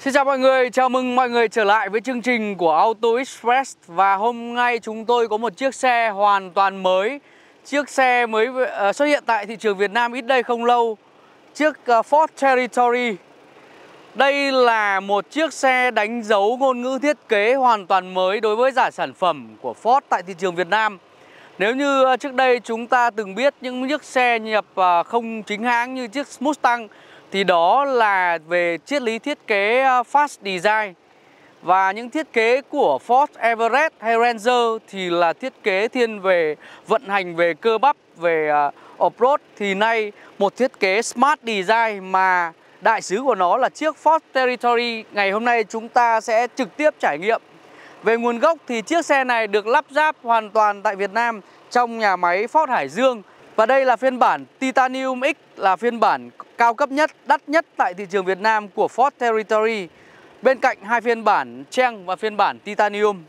Xin chào mọi người, chào mừng mọi người trở lại với chương trình của Auto Express. Và hôm nay chúng tôi có một chiếc xe hoàn toàn mới. Chiếc xe mới ờ, xuất hiện tại thị trường Việt Nam ít đây không lâu. Chiếc ờ, Ford Territory. Đây là một chiếc xe đánh dấu ngôn ngữ thiết kế hoàn toàn mới đối với giải sản phẩm của Ford tại thị trường Việt Nam. Nếu như ờ, trước đây chúng ta từng biết những chiếc xe nhập không chính hãng như chiếc Mustang thì đó là về triết lý thiết kế ờ, Fast Design. Và những thiết kế của Ford Everest hay Ranger thì là thiết kế thiên về vận hành về cơ bắp, về uh, off-road. Thì nay một thiết kế Smart Design mà đại sứ của nó là chiếc Ford Territory Ngày hôm nay chúng ta sẽ trực tiếp trải nghiệm. Về nguồn gốc thì chiếc xe này được lắp ráp hoàn toàn tại Việt Nam trong nhà máy Ford Hải Dương. Và đây là phiên bản Titanium X là phiên bản cao cấp nhất, đắt nhất tại thị trường Việt Nam của Ford Territory. Bên cạnh hai phiên bản Trang và phiên bản Titanium.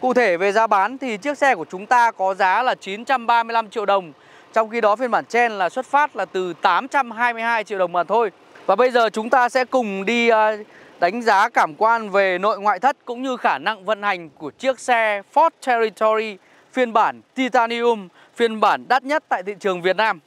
Cụ thể về giá bán thì chiếc xe của chúng ta có giá là 935 triệu đồng Trong khi đó phiên bản Chen là xuất phát là từ 822 triệu đồng mà thôi. Và bây giờ chúng ta sẽ cùng đi ờ, đánh giá cảm quan về nội ngoại thất cũng như khả năng vận hành của chiếc xe Ford Territory phiên bản Titanium, phiên bản đắt nhất tại thị trường Việt Nam.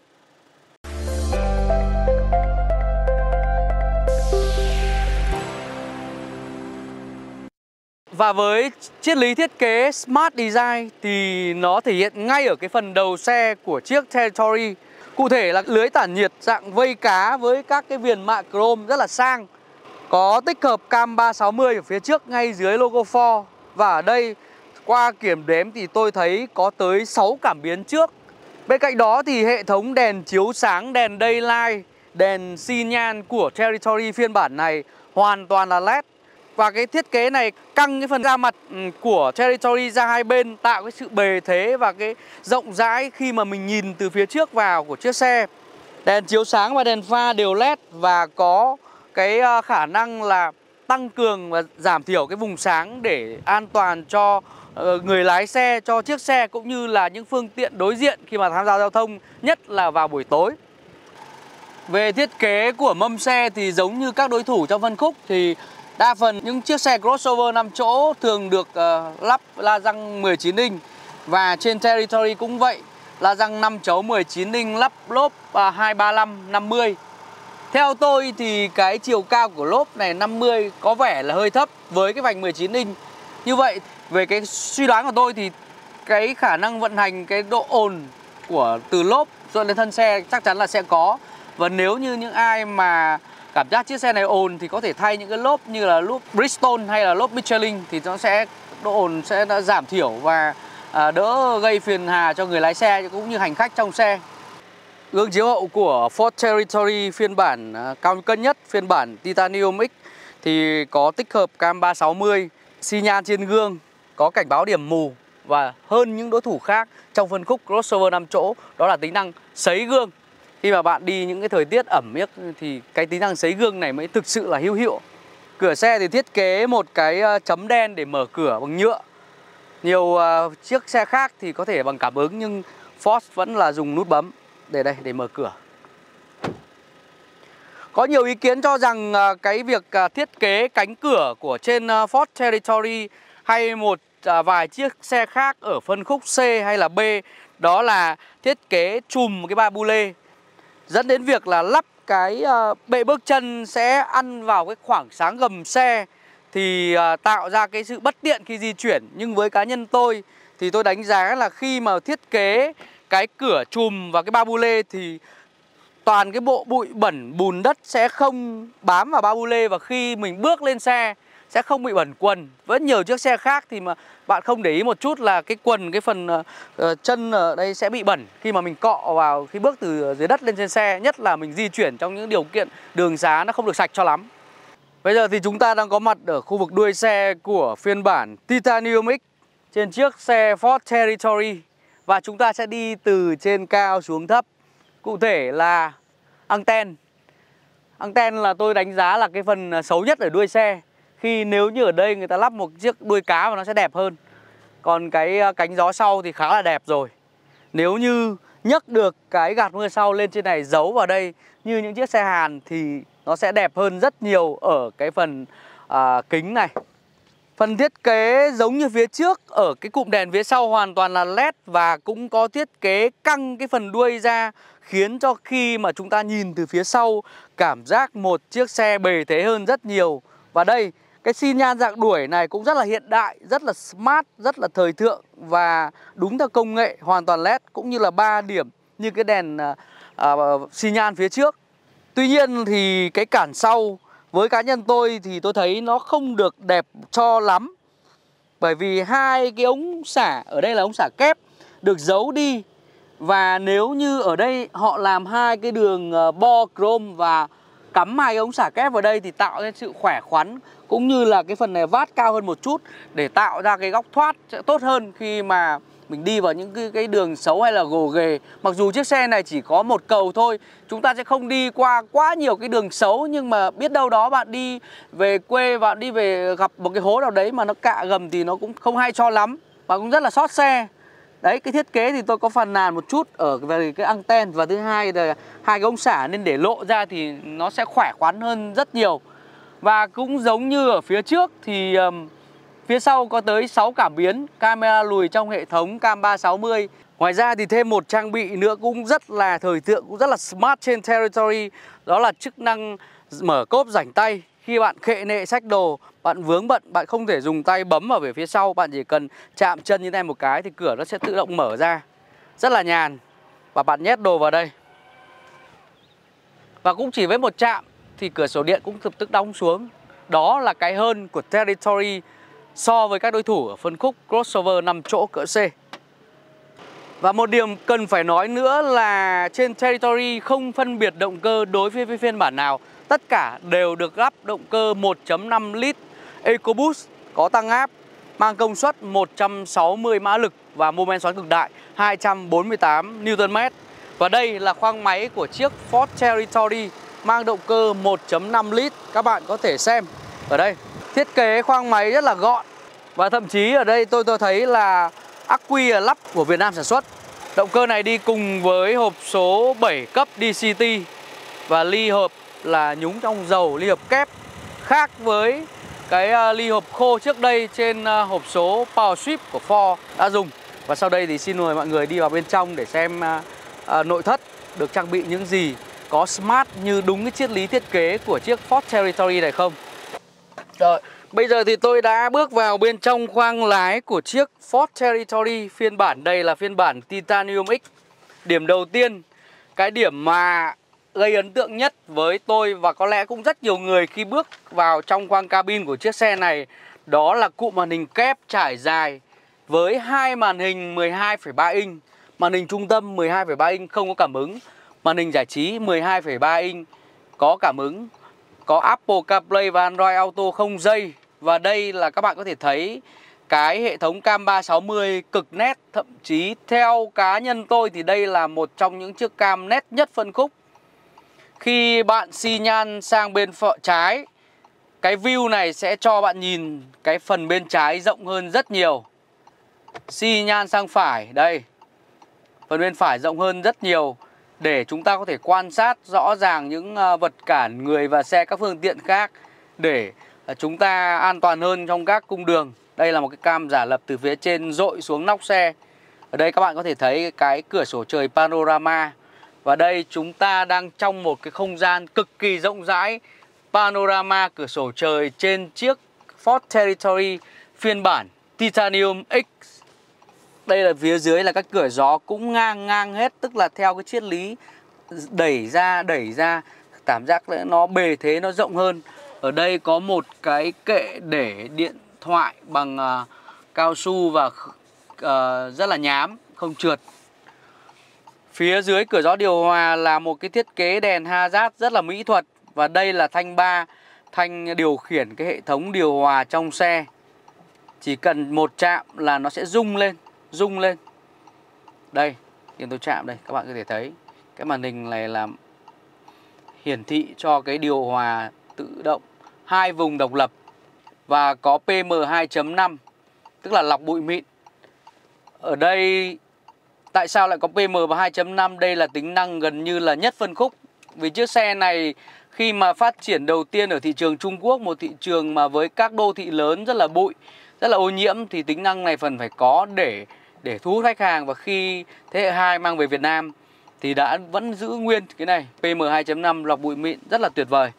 Và với triết lý thiết kế Smart Design thì nó thể hiện ngay ở cái phần đầu xe của chiếc Territory. Cụ thể là lưới tản nhiệt dạng vây cá với các cái viền mạ chrome rất là sang Có tích hợp cam 360 ở phía trước ngay dưới logo Ford Và ở đây qua kiểm đếm thì tôi thấy có tới 6 cảm biến trước. Bên cạnh đó thì hệ thống đèn chiếu sáng, đèn daylight, đèn xi nhan của Territory phiên bản này hoàn toàn là LED và cái thiết kế này căng cái phần da mặt ừ, của Territory ra hai bên tạo cái sự bề thế và cái rộng rãi khi mà mình nhìn từ phía trước vào của chiếc xe. Đèn chiếu sáng và đèn pha đều led và có cái ờ, khả năng là tăng cường và giảm thiểu cái vùng sáng để an toàn cho ờ, người lái xe, cho chiếc xe cũng như là những phương tiện đối diện khi mà tham gia giao thông, nhất là vào buổi tối. Về thiết kế của mâm xe thì giống như các đối thủ trong phân khúc thì Đa phần những chiếc xe crossover 5 chỗ thường được uh, lắp la răng 19 inch và trên Territory cũng vậy. La răng 5 chấu 19 inch lắp lốp uh, 235 50. Theo tôi thì cái chiều cao của lốp này 50 có vẻ là hơi thấp với cái vành 19 inch. Như vậy về cái suy đoán của tôi thì cái khả năng vận hành cái độ ồn của từ lốp rồi lên thân xe chắc chắn là sẽ có. Và nếu như những ai mà cảm giác chiếc xe này ồn thì có thể thay những cái lốp như là lốp Bridgestone hay là lốp Michelin thì nó sẽ độ ồn sẽ đã giảm thiểu và à, đỡ gây phiền hà cho người lái xe cũng như hành khách trong xe. Gương chiếu hậu của Ford Territory phiên bản à, cao cân nhất, phiên bản Titanium X thì có tích hợp cam 360, xi nhan trên gương, có cảnh báo điểm mù và hơn những đối thủ khác trong phân khúc crossover 5 chỗ đó là tính năng sấy gương khi mà bạn đi những cái thời tiết ẩm ướt thì cái tính năng sấy gương này mới thực sự là hữu hiệu. Cửa xe thì thiết kế một cái chấm đen để mở cửa bằng nhựa. Nhiều uh, chiếc xe khác thì có thể bằng cảm ứng nhưng Ford vẫn là dùng nút bấm. Để đây để mở cửa. Có nhiều ý kiến cho rằng uh, cái việc uh, thiết kế cánh cửa của trên uh, Ford Territory hay một uh, vài chiếc xe khác ở phân khúc C hay là B đó là thiết kế chùm cái ba bu lê dẫn đến việc là lắp cái uh, bệ bước chân sẽ ăn vào cái khoảng sáng gầm xe thì uh, tạo ra cái sự bất tiện khi di chuyển. Nhưng với cá nhân tôi thì tôi đánh giá là khi mà thiết kế cái cửa chùm và cái ba bu lê thì toàn cái bộ bụi bẩn bùn đất sẽ không bám vào ba bu lê. Và khi mình bước lên xe sẽ không bị bẩn quần. Vẫn nhiều chiếc xe khác thì mà bạn không để ý một chút là cái quần cái phần uh, chân ở đây sẽ bị bẩn khi mà mình cọ vào khi bước từ dưới đất lên trên xe. Nhất là mình di chuyển trong những điều kiện đường xá nó không được sạch cho lắm. Bây giờ thì chúng ta đang có mặt ở khu vực đuôi xe của phiên bản Titanium X trên chiếc xe Ford Territory. Và chúng ta sẽ đi từ trên cao xuống thấp. Cụ thể là anten. Anten là tôi đánh giá là cái phần ờ, xấu nhất ở đuôi xe khi nếu như ở đây người ta lắp một chiếc đuôi cá và nó sẽ đẹp hơn. Còn cái ờ, cánh gió sau thì khá là đẹp rồi. Nếu như nhấc được cái gạt mưa sau lên trên này giấu vào đây như những chiếc xe Hàn thì nó sẽ đẹp hơn rất nhiều ở cái phần à, kính này. Phần thiết kế giống như phía trước Ở cái cụm đèn phía sau hoàn toàn là led Và cũng có thiết kế căng cái phần đuôi ra Khiến cho khi mà chúng ta nhìn từ phía sau Cảm giác một chiếc xe bề thế hơn rất nhiều. Và đây cái xi nhan dạng đuổi này cũng rất là hiện đại, rất là smart, rất là thời thượng và đúng theo công nghệ hoàn toàn led cũng như là ba điểm như cái đèn à, à xi nhan phía trước. Tuy nhiên thì cái cản sau với cá nhân tôi thì tôi thấy nó không được đẹp cho lắm. Bởi vì hai cái ống xả ở đây là ống xả kép được giấu đi và nếu như ở đây họ làm hai cái đường à, bo chrome và cắm hai ống xả kép vào đây thì tạo ra sự khỏe khoắn cũng như là cái phần này vát cao hơn một chút để tạo ra cái góc thoát sẽ tốt hơn khi mà mình đi vào những cái, cái đường xấu hay là gồ ghề. Mặc dù chiếc xe này chỉ có một cầu thôi Chúng ta sẽ không đi qua quá nhiều cái đường xấu Nhưng mà biết đâu đó bạn đi về quê Bạn đi về gặp một cái hố nào đấy mà nó cạ gầm thì nó cũng không hay cho lắm. Và cũng rất là sót xe. Đấy cái thiết kế thì tôi có phần nàn một chút ở về cái anten. Và thứ hai là hai cái ống xả nên để lộ ra thì nó sẽ khỏe khoắn hơn rất nhiều. Và cũng giống như ở phía trước thì um, phía sau có tới 6 cảm biến camera lùi trong hệ thống cam 360 Ngoài ra thì thêm một trang bị nữa cũng rất là thời thượng, cũng rất là smart trên Territory Đó là chức năng mở cốp rảnh tay khi bạn khệ nệ sách đồ, bạn vướng bận, bạn không thể dùng tay bấm vào về phía sau Bạn chỉ cần chạm chân như này một cái thì cửa nó sẽ tự động mở ra. Rất là nhàn. Và bạn nhét đồ vào đây. Và cũng chỉ với một chạm thì cửa sổ điện cũng lập tức đóng xuống. Đó là cái hơn của Territory so với các đối thủ ở phân khúc crossover 5 chỗ cỡ C. Và một điểm cần phải nói nữa là trên Territory không phân biệt động cơ đối với phiên bản nào. Tất cả đều được lắp động cơ 1.5 lít EcoBoost có tăng áp, mang công suất 160 mã lực và mô men xoắn cực đại 248 Nm. Và đây là khoang máy của chiếc Ford Territory mang động cơ 1.5 lít. Các bạn có thể xem ở đây. Thiết kế khoang máy rất là gọn và thậm chí ở đây tôi tôi thấy là ắc quy lắp của Việt Nam sản xuất. Động cơ này đi cùng với hộp số 7 cấp DCT và ly hợp là nhúng trong dầu ly hợp kép khác với cái ờ, ly hộp khô trước đây trên ờ, hộp số Power Sweep của Ford đã dùng. Và sau đây thì xin mời mọi người đi vào bên trong để xem ờ, nội thất được trang bị những gì có smart như đúng cái triết lý thiết kế của chiếc Ford Territory này không. Rồi, bây giờ thì tôi đã bước vào bên trong khoang lái của chiếc Ford Territory phiên bản đây là phiên bản Titanium X. Điểm đầu tiên, cái điểm mà gây ấn tượng nhất với tôi và có lẽ cũng rất nhiều người khi bước vào trong khoang cabin của chiếc xe này đó là cụm màn hình kép trải dài với hai màn hình 12,3 inch, màn hình trung tâm 12,3 inch không có cảm ứng, màn hình giải trí 12,3 inch có cảm ứng có Apple CarPlay và Android Auto không dây. Và đây là các bạn có thể thấy cái hệ thống cam 360 cực nét Thậm chí theo cá nhân tôi thì đây là một trong những chiếc cam nét nhất phân khúc. Khi bạn xi nhan sang bên phợ trái Cái view này sẽ cho bạn nhìn cái phần bên trái rộng hơn rất nhiều Xi nhan sang phải, đây Phần bên phải rộng hơn rất nhiều để chúng ta có thể quan sát rõ ràng những ờ, vật cản người và xe các phương tiện khác để ờ, chúng ta an toàn hơn trong các cung đường. Đây là một cái cam giả lập từ phía trên dội xuống nóc xe. Ở đây các bạn có thể thấy cái cửa sổ trời panorama. Và đây chúng ta đang trong một cái không gian cực kỳ rộng rãi panorama cửa sổ trời trên chiếc Ford Territory phiên bản Titanium X. Đây là phía dưới là các cửa gió cũng ngang ngang hết Tức là theo cái triết lý đẩy ra đẩy ra Cảm giác nó bề thế nó rộng hơn. Ở đây có một cái kệ để điện thoại bằng uh, cao su và uh, rất là nhám Không trượt. Phía dưới cửa gió điều hòa là một cái thiết kế đèn hazard rất là mỹ thuật. Và đây là thanh ba, thanh điều khiển cái hệ thống điều hòa trong xe. Chỉ cần một chạm là nó sẽ rung lên rung lên. Đây hiện tôi chạm đây, các bạn có thể thấy. Cái màn hình này là hiển thị cho cái điều hòa tự động hai vùng độc lập. Và có PM 2.5 tức là lọc bụi mịn. Ở đây tại sao lại có PM và 2.5 đây là tính năng gần như là nhất phân khúc. Vì chiếc xe này khi mà phát triển đầu tiên ở thị trường Trung Quốc, một thị trường mà với các đô thị lớn rất là bụi, rất là ô nhiễm, thì tính năng này phần phải có để để thu hút khách hàng. Và khi thế hệ 2 mang về Việt Nam thì đã vẫn giữ nguyên cái này. PM2.5 lọc bụi mịn rất là tuyệt vời.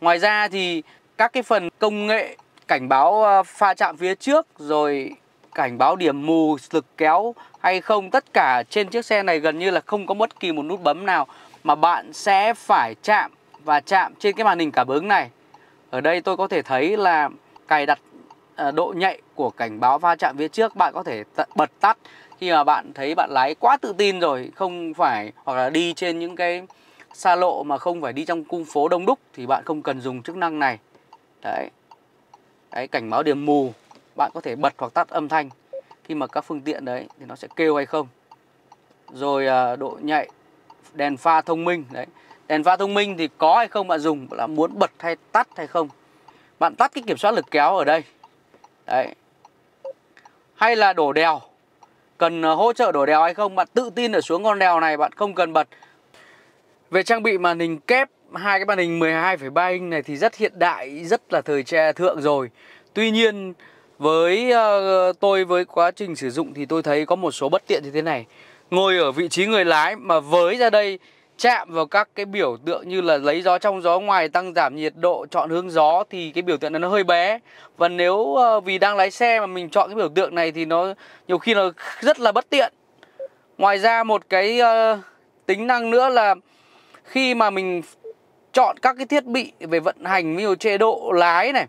Ngoài ra thì các cái phần công nghệ, cảnh báo ờ, pha chạm phía trước, rồi cảnh báo điểm mù lực kéo hay không. Tất cả trên chiếc xe này gần như là không có bất kỳ một nút bấm nào mà bạn sẽ phải chạm và chạm trên cái màn hình cảm ứng này. Ở đây tôi có thể thấy là cài đặt ờ, độ nhạy của cảnh báo va chạm phía trước, bạn có thể bật tắt. Khi mà bạn thấy bạn lái quá tự tin rồi, không phải, hoặc là đi trên những cái xa lộ mà không phải đi trong cung phố đông đúc, thì bạn không cần dùng chức năng này. Đấy. Đấy, cảnh báo điểm mù bạn có thể bật hoặc tắt âm thanh. Khi mà các phương tiện đấy thì nó sẽ kêu hay không. Rồi à, độ nhạy đèn pha thông minh đấy. Đèn pha thông minh thì có hay không bạn dùng là muốn bật hay tắt hay không? Bạn tắt cái kiểm soát lực kéo ở đây. Đấy. Hay là đổ đèo? Cần à, hỗ trợ đổ đèo hay không? Bạn tự tin ở xuống con đèo này bạn không cần bật. Về trang bị màn hình kép hai cái màn hình 12,3 inch này thì rất hiện đại rất là thời tre thượng rồi. Tuy nhiên với uh, tôi với quá trình sử dụng thì tôi thấy có một số bất tiện như thế này. Ngồi ở vị trí người lái mà với ra đây chạm vào các cái biểu tượng như là lấy gió trong gió ngoài tăng giảm nhiệt độ chọn hướng gió thì cái biểu tượng này nó hơi bé. Và nếu uh, vì đang lái xe mà mình chọn cái biểu tượng này thì nó nhiều khi nó rất là bất tiện. Ngoài ra một cái uh, tính năng nữa là khi mà mình chọn các cái thiết bị về vận hành ví dụ chế độ lái này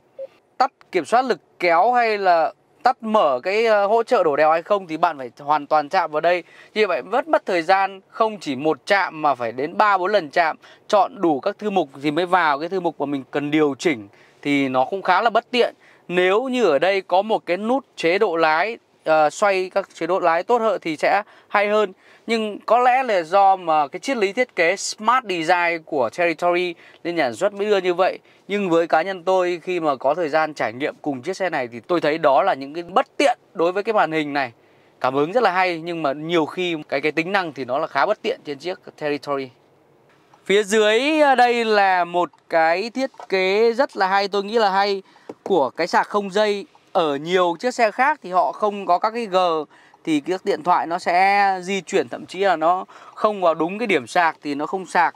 tắt kiểm soát lực kéo hay là tắt mở cái ờ, hỗ trợ đổ đèo hay không thì bạn phải hoàn toàn chạm vào đây. Như vậy vất mất thời gian không chỉ một chạm mà phải đến 3 4 lần chạm, chọn đủ các thư mục thì mới vào cái thư mục mà mình cần điều chỉnh thì nó cũng khá là bất tiện. Nếu như ở đây có một cái nút chế độ lái uh, xoay các chế độ lái tốt hơn thì sẽ hay hơn. Nhưng có lẽ là do mà cái triết lý thiết kế smart design của Territory nên nhà sản xuất mới đưa như vậy. Nhưng với cá nhân tôi khi mà có thời gian trải nghiệm cùng chiếc xe này thì tôi thấy đó là những cái bất tiện đối với cái màn hình này. Cảm ứng rất là hay nhưng mà nhiều khi cái cái tính năng thì nó là khá bất tiện trên chiếc Territory. Phía dưới ờ, đây là một cái thiết kế rất là hay tôi nghĩ là hay của cái sạc không dây ở nhiều chiếc xe khác thì họ không có các cái G thì cái điện thoại nó sẽ di chuyển thậm chí là nó không vào đúng cái điểm sạc thì nó không sạc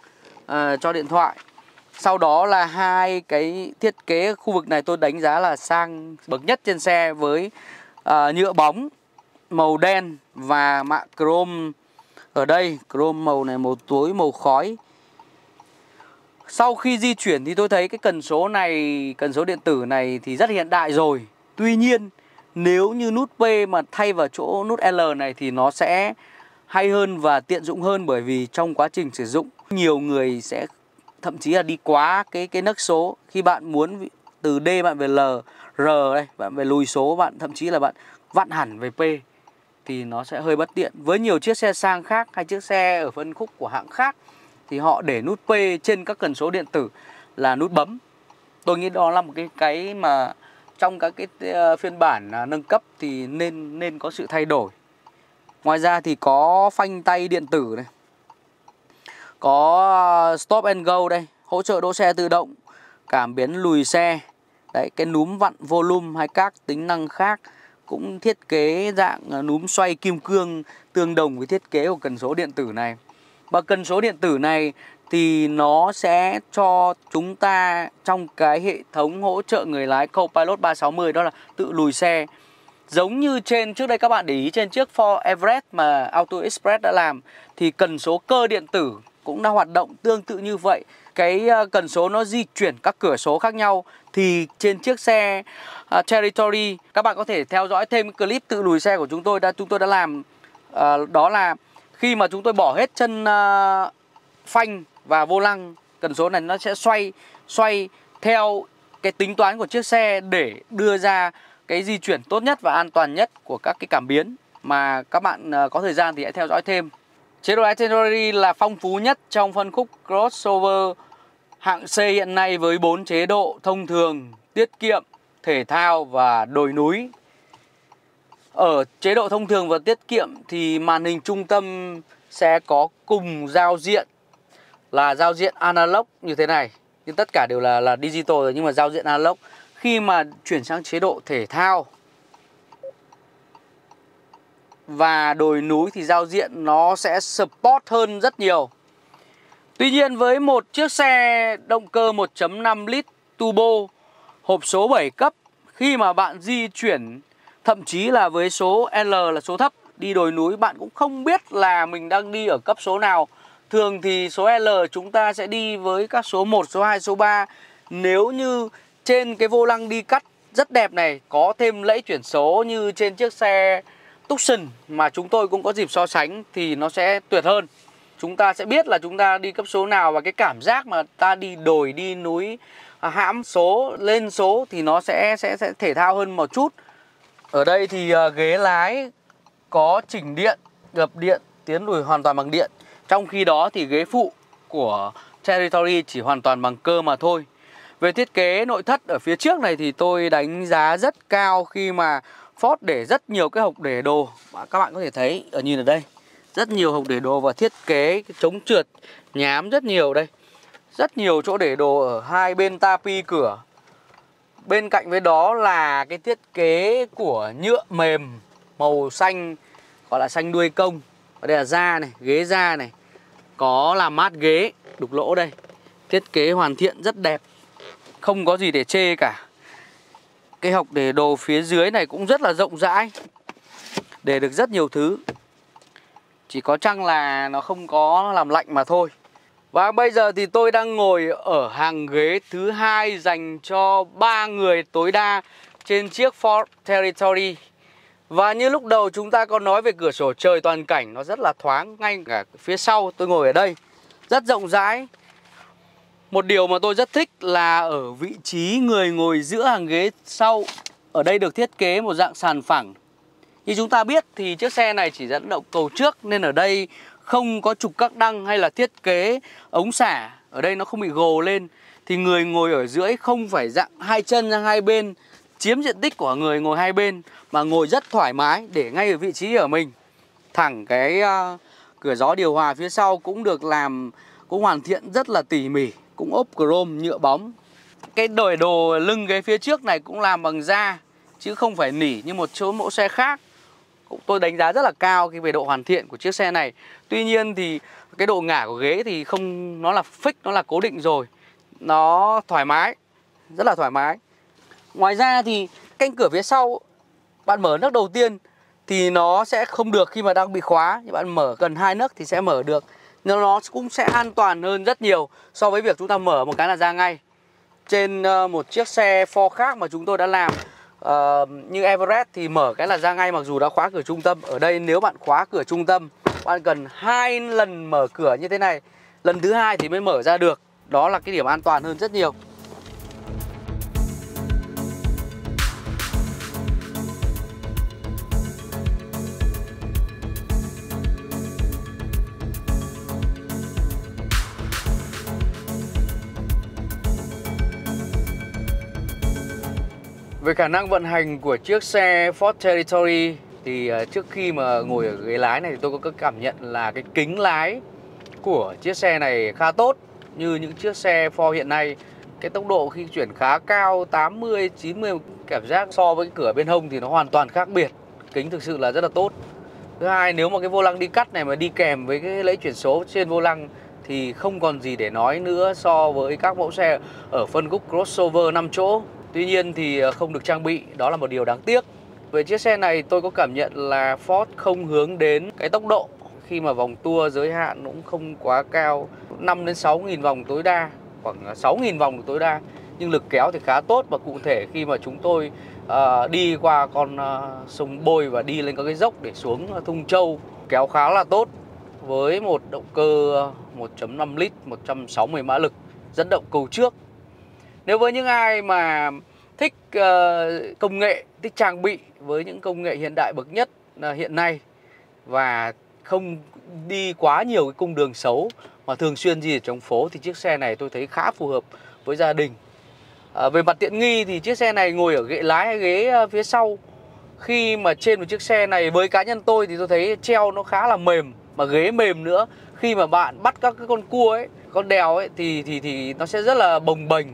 uh, cho điện thoại. Sau đó là hai cái thiết kế khu vực này tôi đánh giá là sang bậc nhất trên xe với uh, nhựa bóng màu đen và mạ chrome ở đây. Chrome màu này màu tối màu khói. Sau khi di chuyển thì tôi thấy cái cần số này cần số điện tử này thì rất hiện đại rồi tuy nhiên, nếu như nút P mà thay vào chỗ nút L này thì nó sẽ hay hơn và tiện dụng hơn bởi vì trong quá trình sử dụng, nhiều người sẽ, thậm chí là đi quá cái cái nấc số. Khi bạn muốn từ D bạn về L, R đây, bạn về lùi số, bạn thậm chí là bạn vặn hẳn về P thì nó sẽ hơi bất tiện. Với nhiều chiếc xe sang khác hay chiếc xe ở phân khúc của hãng khác thì họ để nút P trên các cần số điện tử là nút bấm. Tôi nghĩ đó là một cái cái mà trong các cái ờ, phiên bản à, nâng cấp thì nên nên có sự thay đổi. Ngoài ra thì có phanh tay điện tử này, có ờ, stop and go đây, hỗ trợ đỗ xe tự động, cảm biến lùi xe. Đấy, cái núm vặn volume hay các tính năng khác cũng thiết kế dạng ờ, núm xoay kim cương tương đồng với thiết kế của cần số điện tử này. Và cần số điện tử này thì nó sẽ cho chúng ta trong cái hệ thống hỗ trợ người lái Copilot 360 đó là tự lùi xe. Giống như trên trước đây các bạn để ý trên chiếc Ford Everest mà Auto Express đã làm thì cần số cơ điện tử cũng đã hoạt động tương tự như vậy. Cái ờ, cần số nó di chuyển các cửa số khác nhau thì trên chiếc xe uh, Territory các bạn có thể theo dõi thêm clip tự lùi xe của chúng tôi đã chúng tôi đã làm uh, đó là khi mà chúng tôi bỏ hết chân uh, phanh và vô lăng cần số này nó sẽ xoay xoay theo cái tính toán của chiếc xe để đưa ra cái di chuyển tốt nhất và an toàn nhất của các cái cảm biến mà các bạn ờ, có thời gian thì hãy theo dõi thêm. Chế độ itinerary là phong phú nhất trong phân khúc crossover hạng C hiện nay với 4 chế độ thông thường, tiết kiệm, thể thao và đồi núi. Ở chế độ thông thường và tiết kiệm thì màn hình trung tâm sẽ có cùng giao diện là giao diện analog như thế này nhưng tất cả đều là là digital rồi, nhưng mà giao diện analog khi mà chuyển sang chế độ thể thao, và đồi núi thì giao diện nó sẽ support hơn rất nhiều. Tuy nhiên với một chiếc xe động cơ 1.5 lít turbo, hộp số 7 cấp, khi mà bạn di chuyển, thậm chí là với số L là số thấp, đi đồi núi, bạn cũng không biết là mình đang đi ở cấp số nào. Thường thì số L chúng ta sẽ đi với các số 1, số 2, số 3 nếu như trên cái vô lăng đi cắt rất đẹp này có thêm lẫy chuyển số như trên chiếc xe Tucson mà chúng tôi cũng có dịp so sánh thì nó sẽ tuyệt hơn. Chúng ta sẽ biết là chúng ta đi cấp số nào và cái cảm giác mà ta đi đồi đi núi à, hãm số lên số thì nó sẽ sẽ sẽ thể thao hơn một chút. Ở đây thì à, ghế lái có chỉnh điện, gập điện, tiến lùi hoàn toàn bằng điện. Trong khi đó thì ghế phụ của Territory chỉ hoàn toàn bằng cơ mà thôi. Về thiết kế nội thất ở phía trước này thì tôi đánh giá rất cao khi mà Ford để rất nhiều cái hộc để đồ. Các bạn có thể thấy, ở nhìn ở đây, Rất nhiều hộc để đồ và thiết kế chống trượt, nhám rất nhiều đây. Rất nhiều chỗ để đồ ở hai bên tapi cửa. Bên cạnh với đó là cái thiết kế của nhựa mềm, màu xanh, Gọi là xanh đuôi công. Ở đây là da này, ghế da này. Có làm mát ghế, đục lỗ đây. Thiết kế hoàn thiện rất đẹp. Không có gì để chê cả. Cái hộc để đồ phía dưới này cũng rất là rộng rãi. Để được rất nhiều thứ. Chỉ có chăng là nó không có làm lạnh mà thôi. Và bây giờ thì tôi đang ngồi ở hàng ghế thứ hai dành cho ba người tối đa trên chiếc Ford Territory. Và như lúc đầu chúng ta có nói về cửa sổ trời toàn cảnh, Nó rất là thoáng ngay cả phía sau, tôi ngồi ở đây. Rất rộng rãi. Một điều mà tôi rất thích là ở vị trí người ngồi giữa hàng ghế sau. Ở đây được thiết kế một dạng sàn phẳng. Như chúng ta biết thì chiếc xe này chỉ dẫn động cầu trước, Nên ở đây không có trục các đăng hay là thiết kế ống xả. Ở đây nó không bị gồ lên. Thì người ngồi ở dưới không phải dạng hai chân sang hai bên Chiếm diện tích của người ngồi hai bên Mà ngồi rất thoải mái để ngay ở vị trí ở mình. Thẳng cái uh, cửa gió điều hòa phía sau cũng được làm cũng hoàn thiện rất là tỉ mỉ cũng ốp chrome nhựa bóng. Cái đổi đồ lưng ghế phía trước này cũng làm bằng da chứ không phải nỉ như một số mẫu xe khác. Cũng tôi đánh giá rất là cao cái về độ hoàn thiện của chiếc xe này. Tuy nhiên thì cái độ ngả của ghế thì không nó là fix nó là cố định rồi. Nó thoải mái rất là thoải mái ngoài ra thì canh cửa phía sau bạn mở nấc đầu tiên thì nó sẽ không được khi mà đang bị khóa. Nhưng bạn mở gần hai nấc thì sẽ mở được. Nhưng nó cũng sẽ an toàn hơn rất nhiều so với việc chúng ta mở một cái là ra ngay. Trên ờ, một chiếc xe Ford khác mà chúng tôi đã làm uh, như Everest thì mở cái là ra ngay mặc dù đã khóa cửa trung tâm. Ở đây nếu bạn khóa cửa trung tâm bạn cần hai lần mở cửa như thế này. Lần thứ hai thì mới mở ra được. Đó là cái điểm an toàn hơn rất nhiều. Về khả năng vận hành của chiếc xe Ford Territory thì ờ, trước khi mà ngồi ở ghế lái này thì tôi có cảm nhận là cái kính lái của chiếc xe này khá tốt như những chiếc xe Ford hiện nay. Cái tốc độ khi chuyển khá cao 80 90 cảm giác so với cái cửa bên hông thì nó hoàn toàn khác biệt. Kính thực sự là rất là tốt. Thứ hai, nếu mà cái vô lăng đi cắt này mà đi kèm với cái lẫy chuyển số trên vô lăng thì không còn gì để nói nữa so với các mẫu xe ở phân khúc crossover 5 chỗ. Tuy nhiên thì ờ, không được trang bị, đó là một điều đáng tiếc. Về chiếc xe này tôi có cảm nhận là Ford không hướng đến cái tốc độ. Khi mà vòng tua giới hạn cũng không quá cao 5 đến 6 nghìn vòng tối đa khoảng ờ, 6 nghìn vòng tối đa. Nhưng lực kéo thì khá tốt và cụ thể khi mà chúng tôi uh, đi qua con uh, sông Bôi và đi lên các cái dốc để xuống Thung Châu kéo khá là tốt với một động cơ 1.5 lít 160 mã lực dẫn động cầu trước nếu với những ai mà thích uh, công nghệ, thích trang bị với những công nghệ hiện đại bậc nhất uh, hiện nay và không đi quá nhiều cái cung đường xấu mà thường xuyên gì ở trong phố thì chiếc xe này tôi thấy khá phù hợp với gia đình. À, về mặt tiện nghi thì chiếc xe này ngồi ở ghế lái hay ghế phía sau. Khi mà trên một chiếc xe này với cá nhân tôi thì tôi thấy treo nó khá là mềm mà ghế mềm nữa. Khi mà bạn bắt các cái con cua ấy con đèo ấy thì thì thì nó sẽ rất là bồng bềnh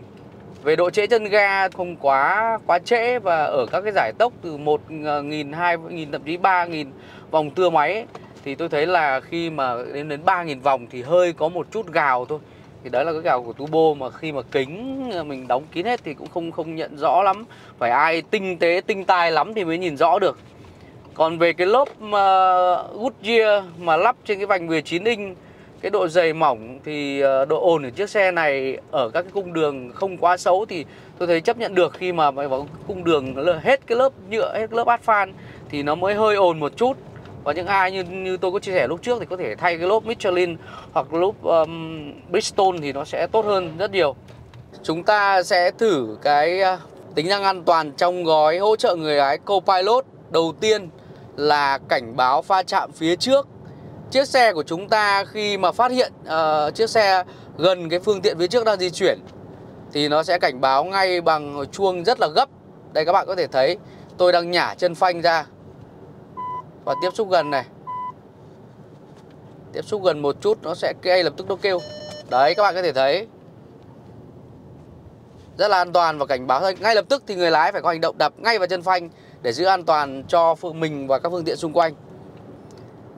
về độ trễ chân ga không quá quá trễ và ở các cái giải tốc từ 1 ờ, nghìn, 2 nghìn thậm chí 3 nghìn vòng tua máy ấy, thì tôi thấy là khi mà đến đến 3 nghìn vòng thì hơi có một chút gào thôi. Thì đấy là cái gào của turbo mà khi mà kính ờ, mình đóng kín hết thì cũng không không nhận rõ lắm. Phải ai tinh tế tinh tai lắm thì mới nhìn rõ được. Còn về cái lốp mà ờ, Goodyear mà lắp trên cái vành 19 inch cái độ dày mỏng thì ờ, độ ồn ở chiếc xe này ở các cái cung đường không quá xấu thì tôi thấy chấp nhận được khi mà vào cung đường hết cái lớp nhựa hết lớp asphalt thì nó mới hơi ồn một chút. Và những ai như như tôi có chia sẻ lúc trước thì có thể thay cái lốp Michelin hoặc lốp um, Bridgestone thì nó sẽ tốt hơn rất nhiều. Chúng ta sẽ thử cái ờ, tính năng an toàn trong gói hỗ trợ người lái Copilot. Đầu tiên là cảnh báo pha chạm phía trước chiếc xe của chúng ta khi mà phát hiện uh, chiếc xe gần cái phương tiện phía trước đang di chuyển thì nó sẽ cảnh báo ngay bằng chuông rất là gấp. Đây các bạn có thể thấy tôi đang nhả chân phanh ra. Và tiếp xúc gần này. Tiếp xúc gần một chút nó sẽ ngay lập tức nó kêu. Đấy các bạn có thể thấy. Rất là an toàn và cảnh báo ngay lập tức thì người lái phải có hành động đập ngay vào chân phanh để giữ an toàn cho phương mình và các phương tiện xung quanh.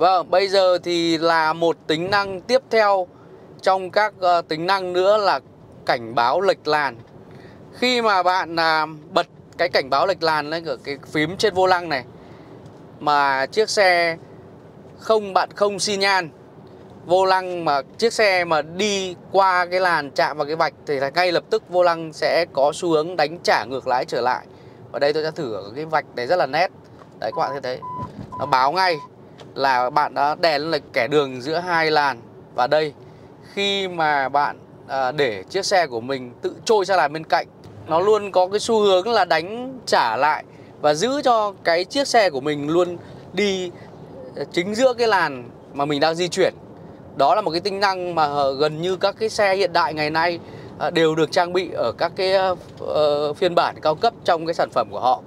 Vâng, bây giờ thì là một tính năng tiếp theo trong các uh, tính năng nữa là cảnh báo lệch làn. Khi mà bạn uh, bật cái cảnh báo lệch làn lên ở cái phím trên vô lăng này mà chiếc xe không bạn không xi nhan vô lăng mà chiếc xe mà đi qua cái làn chạm vào cái vạch thì là ngay lập tức vô lăng sẽ có xu hướng đánh trả ngược lái trở lại. Và đây tôi sẽ thử ở cái vạch này rất là nét. Đấy các bạn thấy nó báo ngay là bạn đã đè lên lệch kẻ đường giữa hai làn. Và đây khi mà bạn à, để chiếc xe của mình tự trôi ra làn bên cạnh nó luôn có cái xu hướng là đánh trả lại và giữ cho cái chiếc xe của mình luôn đi ờ, chính giữa cái làn mà mình đang di chuyển. Đó là một cái tính năng mà ờ, gần như các cái xe hiện đại ngày nay ờ, đều được trang bị ở các cái uh, phiên bản cao cấp trong cái sản phẩm của họ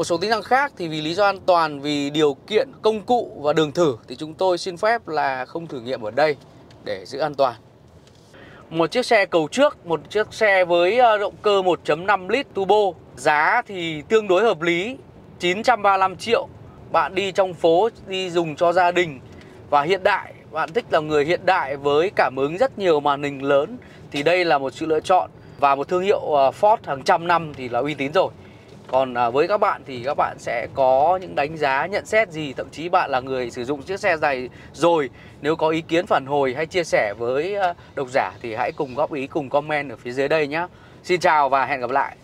một số tính năng khác thì vì lý do an toàn, vì điều kiện công cụ và đường thử thì chúng tôi xin phép là không thử nghiệm ở đây để giữ an toàn. Một chiếc xe cầu trước, một chiếc xe với ờ, động cơ 1.5 lít turbo, giá thì tương đối hợp lý, 935 triệu. Bạn đi trong phố, đi dùng cho gia đình và hiện đại, bạn thích là người hiện đại với cảm ứng rất nhiều màn hình lớn thì đây là một sự lựa chọn và một thương hiệu ờ, Ford hàng trăm năm thì là uy tín rồi. Còn à, với các bạn thì các bạn sẽ có những đánh giá, nhận xét gì? Thậm chí bạn là người sử dụng chiếc xe này rồi. Nếu có ý kiến phản hồi hay chia sẻ với à, độc giả Thì hãy cùng góp ý, cùng comment ở phía dưới đây nhé Xin chào và hẹn gặp lại.